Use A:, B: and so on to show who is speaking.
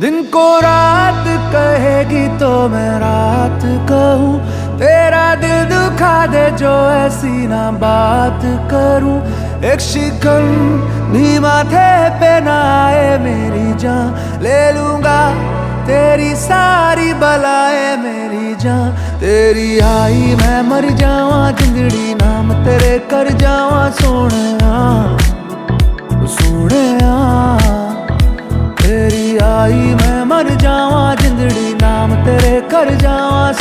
A: दिन को रात कहेगी तो मैं रात कहूँ। तेरा दिल दुखा दे जो ऐसी ना बात करूँ। एक शिकन भी माथे पे ना आए मेरी जान। ले लूँगा तेरी सारी बलाए मेरी जान। तेरी आई मैं मर जावा जिंदड़ी नाम तेरे कर जावा सोने मर जावा जिंदड़ी नाम तेरे कर जावा